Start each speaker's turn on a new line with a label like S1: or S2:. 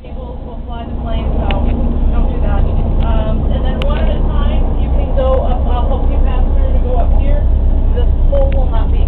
S1: People will fly the plane, so don't do that. Um, and then one at a time, you can go up, I'll help you pass through to go up here. This pole will not be